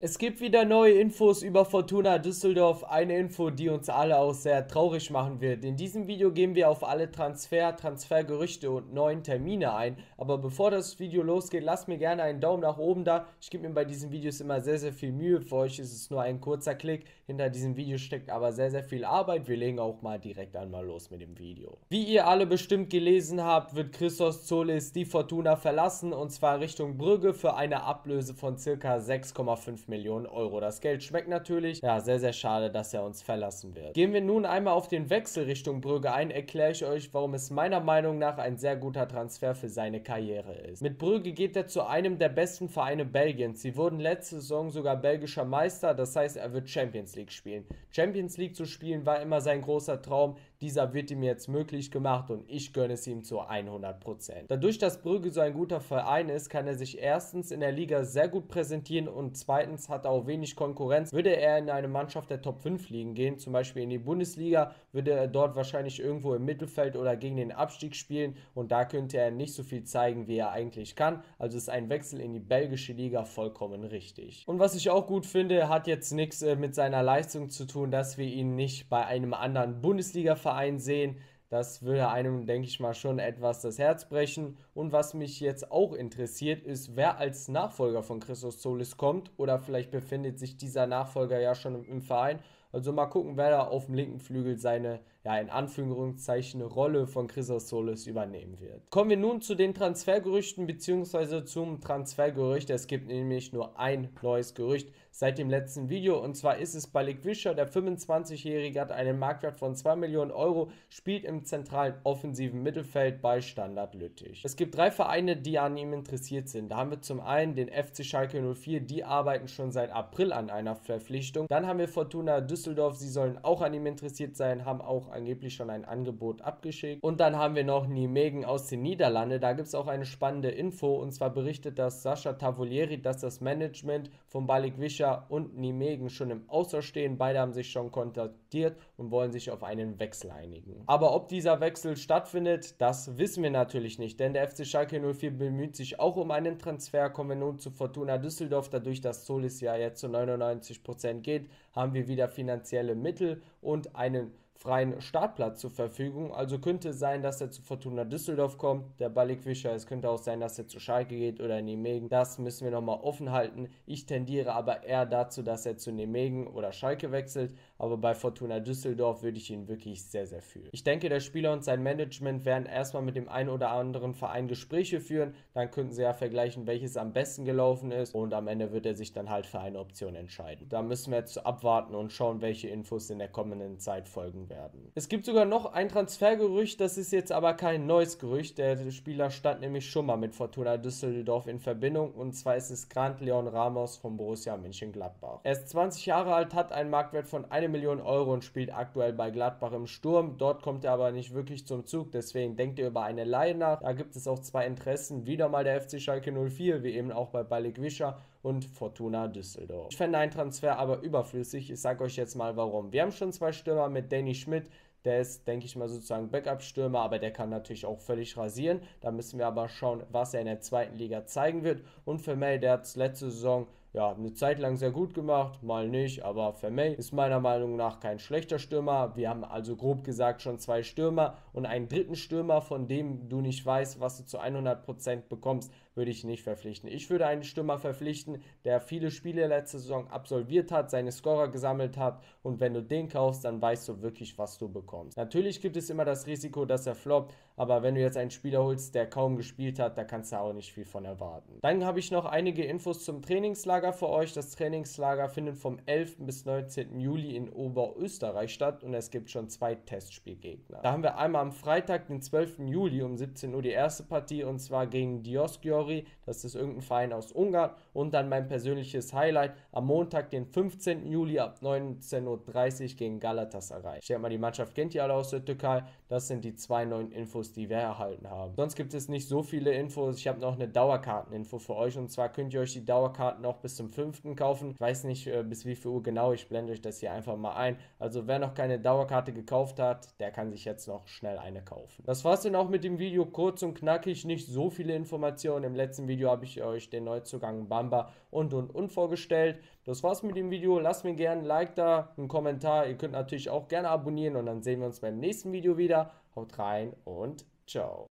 Es gibt wieder neue Infos über Fortuna Düsseldorf. Eine Info, die uns alle auch sehr traurig machen wird. In diesem Video gehen wir auf alle Transfer, Transfergerüchte und neuen Termine ein. Aber bevor das Video losgeht, lasst mir gerne einen Daumen nach oben da. Ich gebe mir bei diesen Videos immer sehr, sehr viel Mühe. Für euch ist es nur ein kurzer Klick. Hinter diesem Video steckt aber sehr, sehr viel Arbeit. Wir legen auch mal direkt einmal los mit dem Video. Wie ihr alle bestimmt gelesen habt, wird Christos Zolis die Fortuna verlassen und zwar Richtung Brügge für eine Ablöse von ca. 6,5 Millionen Euro. Das Geld schmeckt natürlich. Ja, sehr, sehr schade, dass er uns verlassen wird. Gehen wir nun einmal auf den Wechsel Richtung Brügge ein, erkläre ich euch, warum es meiner Meinung nach ein sehr guter Transfer für seine Karriere ist. Mit Brügge geht er zu einem der besten Vereine Belgiens. Sie wurden letzte Saison sogar belgischer Meister, das heißt, er wird Champions League spielen. Champions League zu spielen war immer sein großer Traum. Dieser wird ihm jetzt möglich gemacht und ich gönne es ihm zu 100%. Dadurch, dass Brügge so ein guter Verein ist, kann er sich erstens in der Liga sehr gut präsentieren und zweitens hat er auch wenig Konkurrenz. Würde er in eine Mannschaft der Top 5 Ligen gehen, zum Beispiel in die Bundesliga, würde er dort wahrscheinlich irgendwo im Mittelfeld oder gegen den Abstieg spielen und da könnte er nicht so viel zeigen, wie er eigentlich kann. Also ist ein Wechsel in die belgische Liga vollkommen richtig. Und was ich auch gut finde, hat jetzt nichts äh, mit seiner Leistung zu tun, dass wir ihn nicht bei einem anderen Bundesliga-Verein Verein sehen. Das würde einem, denke ich mal, schon etwas das Herz brechen. Und was mich jetzt auch interessiert, ist, wer als Nachfolger von Christos Solis kommt. Oder vielleicht befindet sich dieser Nachfolger ja schon im Verein. Also mal gucken, wer da auf dem linken Flügel seine, ja, in Anführungszeichen, Rolle von Christos Solis übernehmen wird. Kommen wir nun zu den Transfergerüchten bzw. zum Transfergerücht. Es gibt nämlich nur ein neues Gerücht seit dem letzten Video und zwar ist es Balik Wischer, der 25-Jährige hat einen Marktwert von 2 Millionen Euro, spielt im zentralen offensiven Mittelfeld bei Standard Lüttich. Es gibt drei Vereine, die an ihm interessiert sind. Da haben wir zum einen den FC Schalke 04, die arbeiten schon seit April an einer Verpflichtung. Dann haben wir Fortuna Düsseldorf, sie sollen auch an ihm interessiert sein, haben auch angeblich schon ein Angebot abgeschickt. Und dann haben wir noch Nijmegen aus den Niederlanden. Da gibt es auch eine spannende Info und zwar berichtet das Sascha Tavolieri, dass das Management von Balik Wischer und Nijmegen schon im Austausch stehen. Beide haben sich schon kontaktiert und wollen sich auf einen Wechsel einigen. Aber ob dieser Wechsel stattfindet, das wissen wir natürlich nicht, denn der FC Schalke 04 bemüht sich auch um einen Transfer. Kommen wir nun zu Fortuna Düsseldorf, dadurch, dass Solis ja jetzt zu 99% geht, haben wir wieder finanzielle Mittel und einen freien Startplatz zur Verfügung. Also könnte es sein, dass er zu Fortuna Düsseldorf kommt, der Balligwischer. Es könnte auch sein, dass er zu Schalke geht oder Nijmegen. Das müssen wir nochmal offen halten. Ich tendiere aber eher dazu, dass er zu Nijmegen oder Schalke wechselt. Aber bei Fortuna Düsseldorf würde ich ihn wirklich sehr, sehr fühlen. Ich denke, der Spieler und sein Management werden erstmal mit dem einen oder anderen Verein Gespräche führen. Dann könnten sie ja vergleichen, welches am besten gelaufen ist. Und am Ende wird er sich dann halt für eine Option entscheiden. Da müssen wir jetzt abwarten und schauen, welche Infos in der kommenden Zeit folgen werden. Es gibt sogar noch ein Transfergerücht, das ist jetzt aber kein neues Gerücht. Der Spieler stand nämlich schon mal mit Fortuna Düsseldorf in Verbindung und zwar ist es Grant Leon Ramos von Borussia Mönchengladbach. Er ist 20 Jahre alt, hat einen Marktwert von 1 Million Euro und spielt aktuell bei Gladbach im Sturm. Dort kommt er aber nicht wirklich zum Zug, deswegen denkt ihr über eine Leihe nach. Da gibt es auch zwei Interessen. Wieder mal der FC Schalke 04, wie eben auch bei Balik Wischer und Fortuna Düsseldorf. Ich fände einen Transfer aber überflüssig. Ich sage euch jetzt mal warum. Wir haben schon zwei Stürmer mit Danny Schmidt. Der ist, denke ich mal, sozusagen Backup-Stürmer, aber der kann natürlich auch völlig rasieren. Da müssen wir aber schauen, was er in der zweiten Liga zeigen wird. Und für Mel, der hat letzte Saison ja, eine Zeit lang sehr gut gemacht, mal nicht, aber Vermey ist meiner Meinung nach kein schlechter Stürmer. Wir haben also grob gesagt schon zwei Stürmer und einen dritten Stürmer, von dem du nicht weißt, was du zu 100% bekommst, würde ich nicht verpflichten. Ich würde einen Stürmer verpflichten, der viele Spiele letzte Saison absolviert hat, seine Scorer gesammelt hat und wenn du den kaufst, dann weißt du wirklich, was du bekommst. Natürlich gibt es immer das Risiko, dass er floppt, aber wenn du jetzt einen Spieler holst, der kaum gespielt hat, da kannst du auch nicht viel von erwarten. Dann habe ich noch einige Infos zum Trainingslager für euch. Das Trainingslager findet vom 11. bis 19. Juli in Oberösterreich statt und es gibt schon zwei Testspielgegner. Da haben wir einmal am Freitag, den 12. Juli um 17 Uhr die erste Partie und zwar gegen Diosgyori, das ist irgendein Verein aus Ungarn und dann mein persönliches Highlight am Montag, den 15. Juli ab 19.30 Uhr gegen Galatasaray. Ich denke mal, die Mannschaft kennt ihr alle aus der Türkei. Das sind die zwei neuen Infos, Infos, die wir erhalten haben. Sonst gibt es nicht so viele Infos. Ich habe noch eine Dauerkarteninfo für euch und zwar könnt ihr euch die Dauerkarten auch bis zum 5. kaufen. Ich weiß nicht äh, bis wie viel Uhr genau, ich blende euch das hier einfach mal ein. Also wer noch keine Dauerkarte gekauft hat, der kann sich jetzt noch schnell eine kaufen. Das war's dann auch mit dem Video, kurz und knackig, nicht so viele Informationen. Im letzten Video habe ich euch den Neuzugang Bamba und und und vorgestellt. Das war's mit dem Video. Lasst mir gerne ein Like da, einen Kommentar. Ihr könnt natürlich auch gerne abonnieren und dann sehen wir uns beim nächsten Video wieder. Haut rein und ciao.